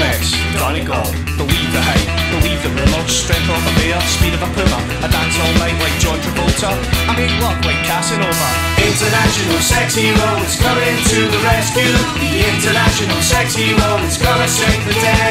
mess, Donegal. Believe the hype, believe the rumour. Strength of a bear, speed of a puma. I dance all night like John Travolta. I make love like Casanova. International sex hero is coming to the rescue. The international sex hero is gonna save the day.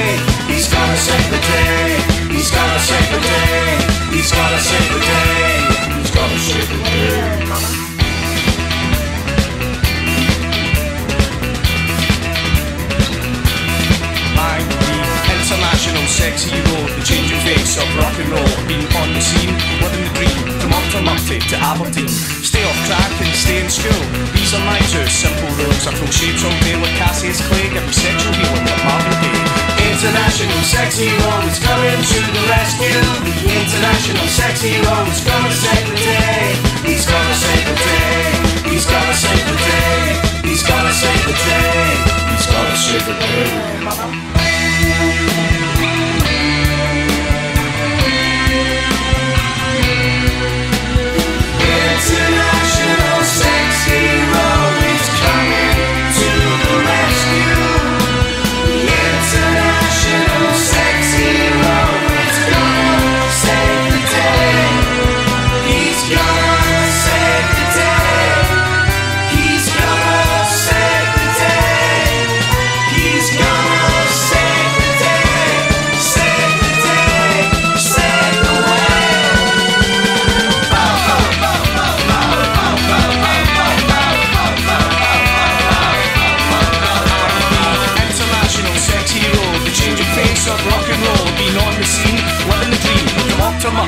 Sex hero, the changing face of rock and roll. Been on the scene, living the dream, from Upton to Aberdeen. Stay off track and stay in school. These are my two simple rules. I throw shapes all day with Cassius Clay, me sexual healing with Marvin Gaye. International sex hero is coming to the rescue. The international sex hero is gonna save the day. He's gonna save the day. He's gonna save the day. He's gonna save the day. He's gonna save the day.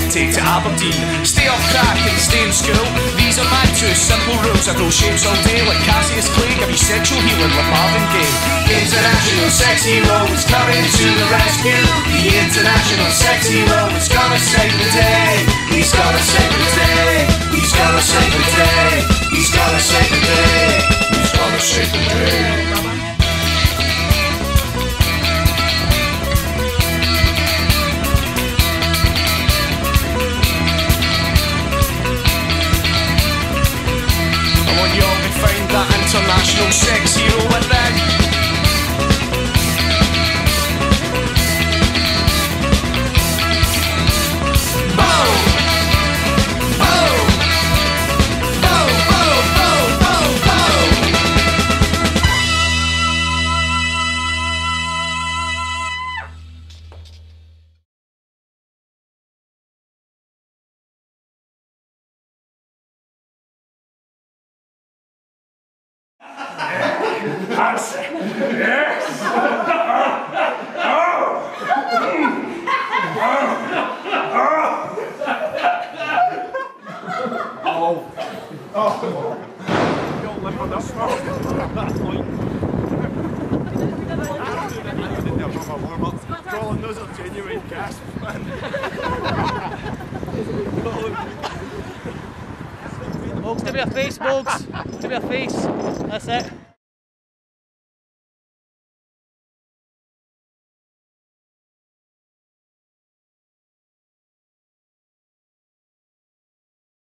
Upton to Aberdeen. Stay off track and stay in school. These are my two simple rules. I throw shapes all day like Cassius Clay. Give you sexual healing with Marvin Gaye. International sex hero is coming to the rescue. The international sex hero is gonna save the day. He's gonna save the day. He's gonna save the day. He's gonna save the day. He's gonna save the day. International sex hero That's yes. Don't live on this Colin, those are genuine gasps, man. Mugs, give me a face, Mugs. Give me a face. That's it.